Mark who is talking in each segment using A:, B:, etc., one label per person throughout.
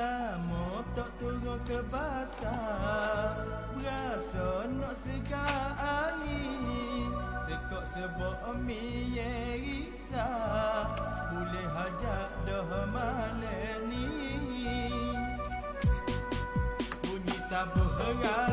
A: Lama tak turun ke basah Berasa nak segar angin Sekok sebok mi risah Boleh hajak dah malam ni. Bunyi tabuh rasa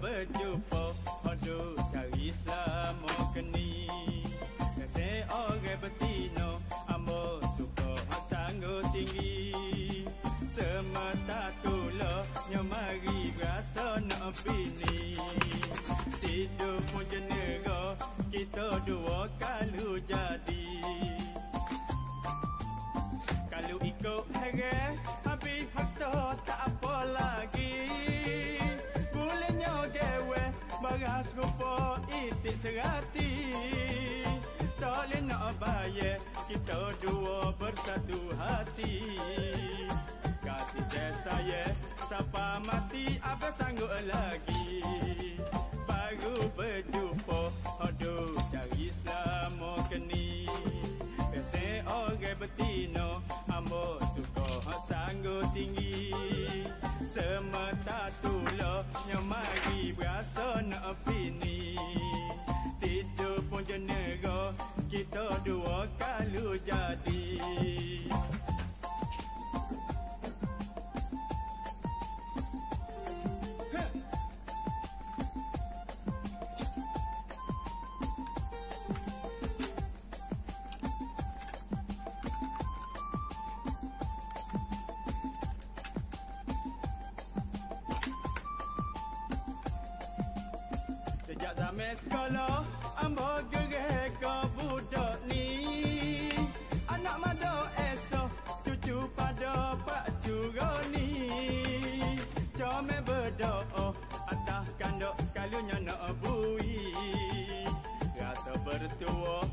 A: berjumpa Hodo cari selama keni Kasih orang betino Ambo suka sanggup tinggi. Semata tula Nyamari rasa nak bini. Tidur pun jenera Kita dua kalau jadi Baras rupa itik serati. Nak bayar Kita dua bersatu hati. Kasih dia saya Siapa mati apa sanggup lagi? Baru berjumpa tula Nyamari berasa nak pini Tidur pun jenera Kita dua kalau jadi Zaman sekolah Ambo gereh ke budak ni. Anak mada esok Cucu pada pak curoni Comel berdoa Atas kandok kalunya nak bui. Rasa bertua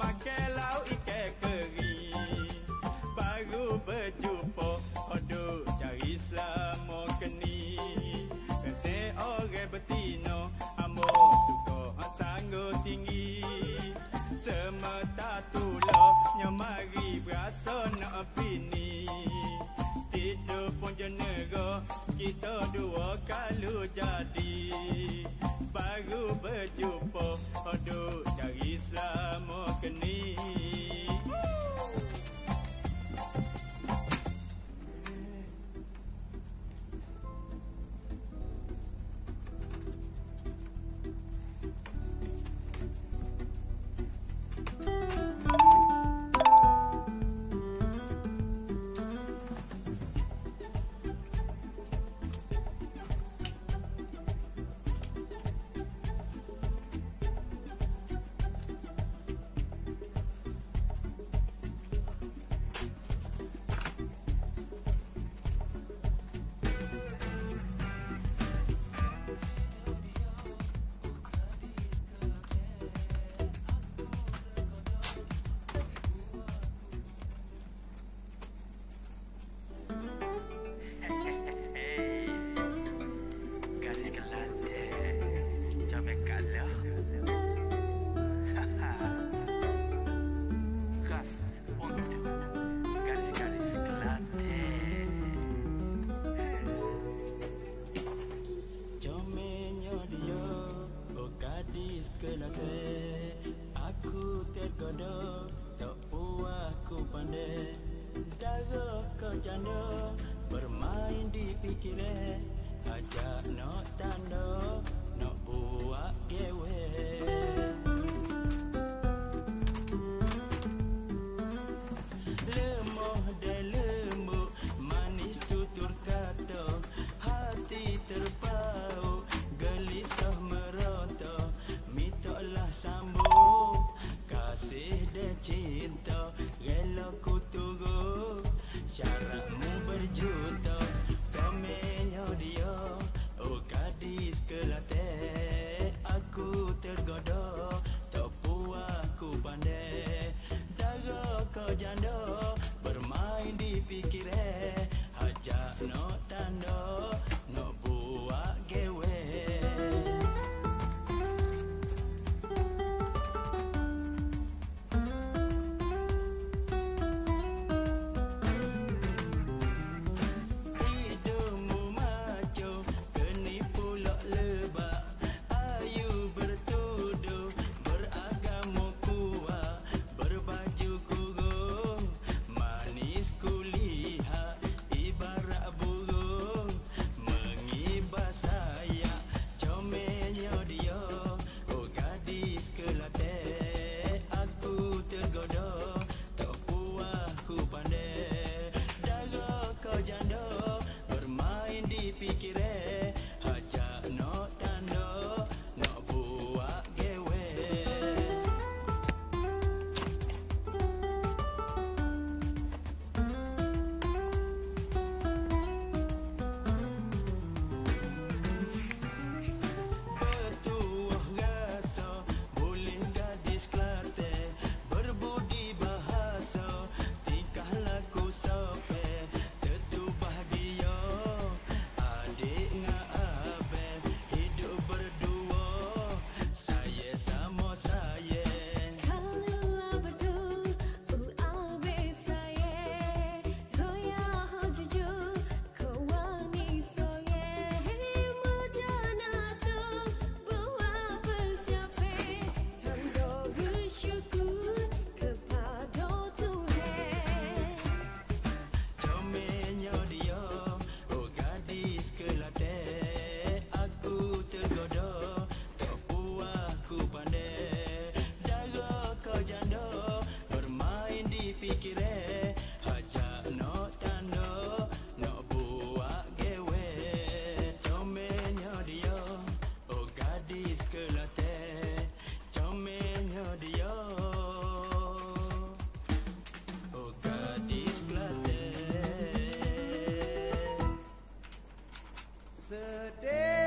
A: makan lauk ikan keri. Baru berjumpa Aduh cari selama keni. Kese orang betino Ambo suka sanggup tinggi. Semata tula Nyamari berasa nak pini Tidur pun jenera Kita dua kalau jadi. Baru berjumpa Aduh cari selama the day.